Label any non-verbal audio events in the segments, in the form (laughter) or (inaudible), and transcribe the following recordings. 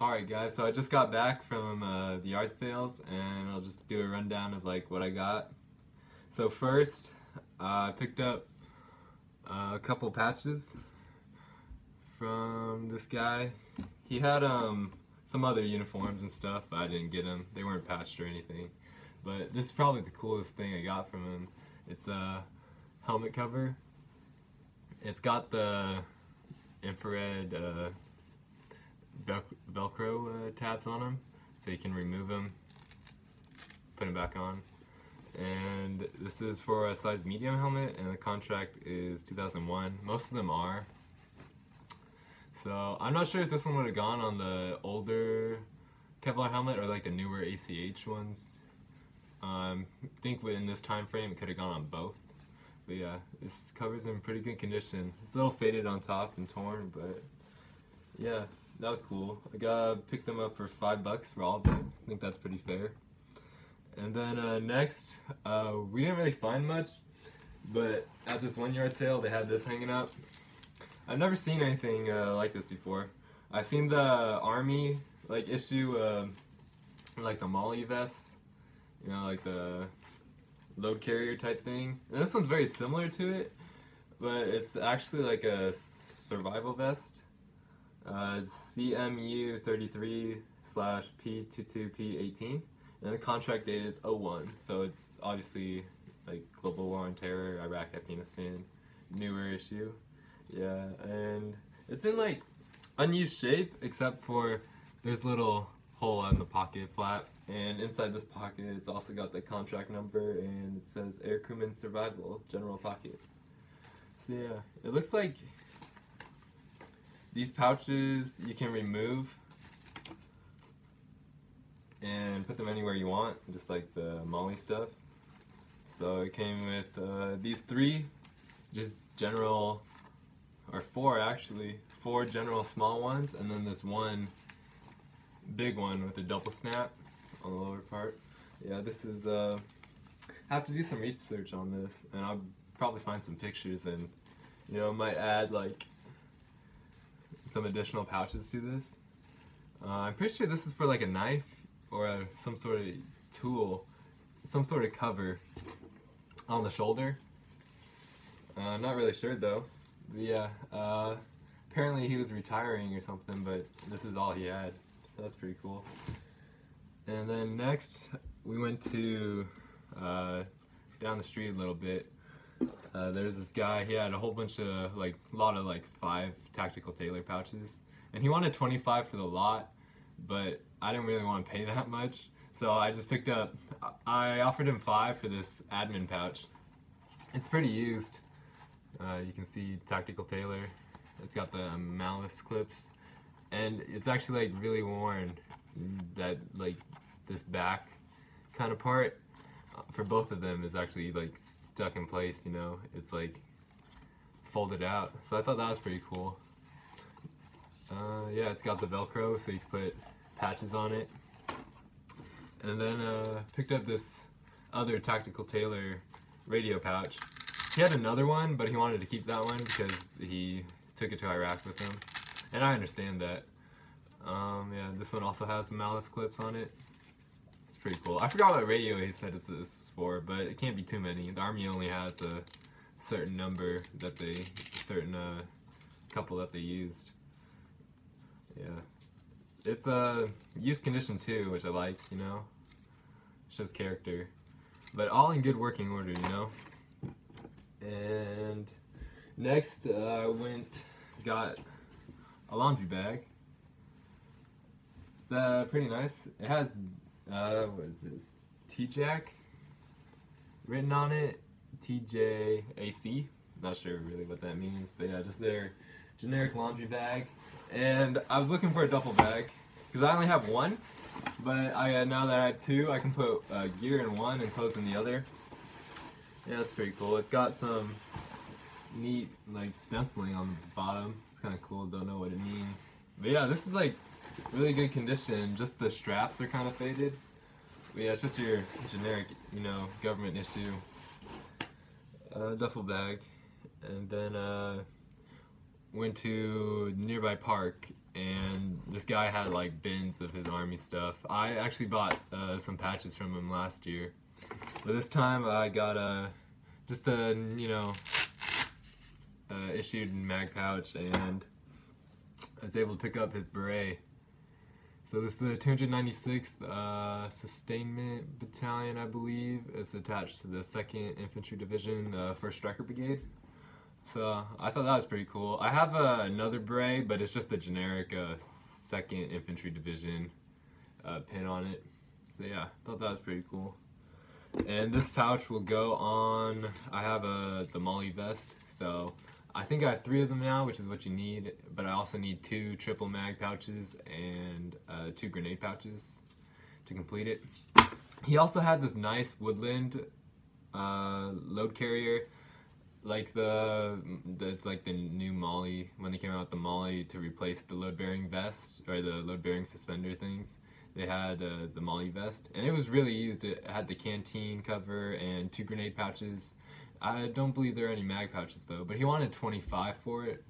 Alright guys, so I just got back from uh, the art sales and I'll just do a rundown of like what I got. So first, uh, I picked up uh, a couple patches from this guy. He had um, some other uniforms and stuff, but I didn't get them. They weren't patched or anything. But this is probably the coolest thing I got from him. It's a helmet cover. It's got the infrared uh, vel Velcro uh, tabs on them, so you can remove them, put them back on. And this is for a size medium helmet, and the contract is 2001. Most of them are. So I'm not sure if this one would have gone on the older Kevlar helmet or like the newer ACH ones. Um, I think within this time frame it could have gone on both. But yeah, this cover's in pretty good condition. It's a little faded on top and torn, but yeah, that was cool. I got picked them up for five bucks for all of them. I think that's pretty fair. And then uh, next, uh, we didn't really find much, but at this one yard sale, they had this hanging up. I've never seen anything uh, like this before. I've seen the army like issue uh, like the MOLLE vest, you know, like the load carrier type thing. And this one's very similar to it, but it's actually like a survival vest. Uh, CMU 33 slash P22P18 and the contract date is 01 so it's obviously like global war on terror Iraq Afghanistan newer issue. Yeah and it's in like unused shape except for there's little hole in the pocket flap and inside this pocket it's also got the contract number and it says air crewman survival general pocket. So yeah it looks like these pouches you can remove and put them anywhere you want, just like the MOLLE stuff. So it came with uh, these three, just general, or four actually, four general small ones, and then this one big one with a double snap on the lower part. Yeah, this is, uh, I have to do some research on this, and I'll probably find some pictures and, you know, might add like some additional pouches to this. Uh, I'm pretty sure this is for like a knife or a, some sort of tool, some sort of cover on the shoulder. Uh, I'm not really sure though. Yeah, uh, apparently he was retiring or something, but this is all he had, so that's pretty cool. And then next, we went to uh, down the street a little bit. Uh, there's this guy, he had a whole bunch of, like, a lot of, like, five tactical tailor pouches. And he wanted 25 for the lot, but I didn't really want to pay (laughs) that much. So I just picked up, I offered him five for this admin pouch. It's pretty used. Uh, you can see Tactical Tailor. It's got the malice clips. And it's actually like really worn. That like this back kind of part uh, for both of them is actually like stuck in place, you know. It's like folded out. So I thought that was pretty cool. Uh, yeah, it's got the Velcro so you can put patches on it. And then uh, picked up this other Tactical Tailor radio pouch. He had another one, but he wanted to keep that one because he took it to Iraq with him. And I understand that. Um, yeah, this one also has the malice clips on it. Pretty cool. I forgot what radio he said this was for, but it can't be too many. The army only has a certain number that they, certain uh, couple that they used. Yeah. It's a uh, used condition too, which I like, you know. Shows character. But all in good working order, you know. And next, uh, I uh, went, got a laundry bag. It's uh, pretty nice. It has, uh, what is this? T-Jack written on it. TJAC. Not sure really what that means, but yeah, just their generic laundry bag. And I was looking for a duffel bag because I only have one, but I uh, now that I have two, I can put uh, gear in one and clothes in the other. Yeah, that's pretty cool. It's got some neat like stenciling on the bottom. It's kind of cool. Don't know what it means. But yeah, this is like really good condition. Just the straps are kind of faded. But yeah, it's just your generic, you know, government issue uh, duffel bag. And then uh, went to nearby park and this guy had like bins of his army stuff. I actually bought uh, some patches from him last year, but this time I got a just a you know uh, issued mag pouch, and I was able to pick up his beret. So this is the 296th uh, Sustainment Battalion, I believe. It's attached to the 2nd Infantry Division, uh, 1st Stryker Brigade. So I thought that was pretty cool. I have uh, another beret, but it's just the generic uh, 2nd Infantry Division uh, pin on it. So yeah, thought that was pretty cool. And this pouch will go on, I have a, the MOLLE vest, so I think I have three of them now, which is what you need, but I also need two triple mag pouches and uh, two grenade pouches to complete it. He also had this nice woodland uh, load carrier, like the, it's like the new MOLLE, when they came out with the MOLLE to replace the load bearing vest, or the load bearing suspender things. They had uh, the MOLLE vest, and it was really used. It had the canteen cover and two grenade pouches I don't believe there are any mag pouches though, but he wanted 25 for it,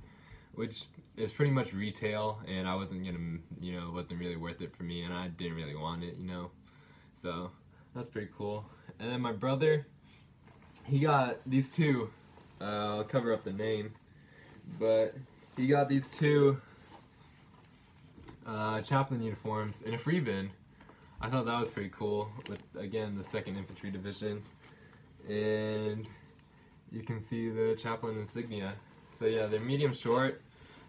which is pretty much retail, and I wasn't gonna, you know, wasn't really worth it for me, and I didn't really want it, you know. So that's pretty cool. And then my brother, he got these two. Uh, I'll cover up the name, but he got these two uh, chaplain uniforms in a free bin. I thought that was pretty cool with again the second infantry division and you can see the chaplain insignia. So yeah, they're medium short,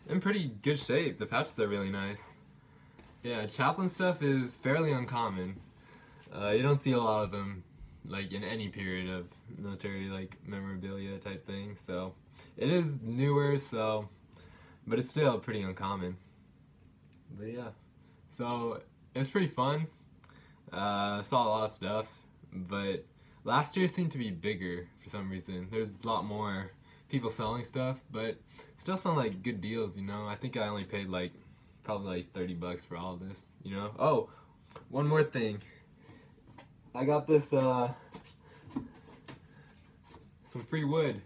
in pretty good shape. The patches are really nice. Yeah, chaplain stuff is fairly uncommon. Uh, you don't see a lot of them like in any period of military like memorabilia type thing. So it is newer, so but it's still pretty uncommon. But yeah, so it was pretty fun. Uh, saw a lot of stuff, but Last year seemed to be bigger for some reason. There's a lot more people selling stuff, but still some like good deals, you know. I think I only paid like probably like 30 bucks for all this, you know. Oh, one more thing. I got this uh some free wood.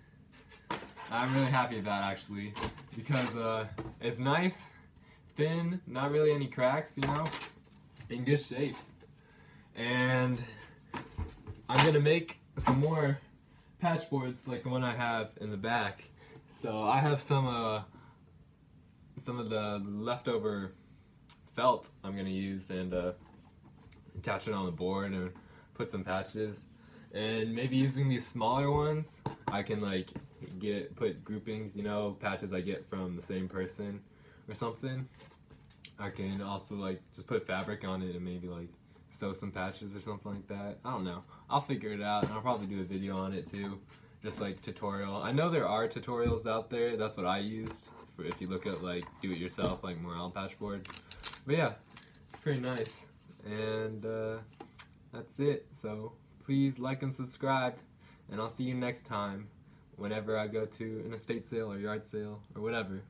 I'm really happy about actually because uh it's nice, thin, not really any cracks, you know, in good shape. And I'm gonna make some more patch boards like the one I have in the back. So I have some uh, some of the leftover felt I'm gonna use and uh, attach it on the board and put some patches. And maybe using these smaller ones, I can like get put groupings, you know, patches I get from the same person or something. I can also like just put fabric on it and maybe like sew some patches or something like that. I don't know. I'll figure it out and I'll probably do a video on it too. Just like tutorial. I know there are tutorials out there. That's what I used. If you look at like do it yourself like Morale Patchboard. But yeah, it's pretty nice. And uh, that's it. So please like and subscribe. And I'll see you next time whenever I go to an estate sale or yard sale or whatever.